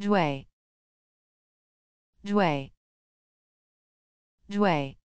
Dway. Dway. Dway.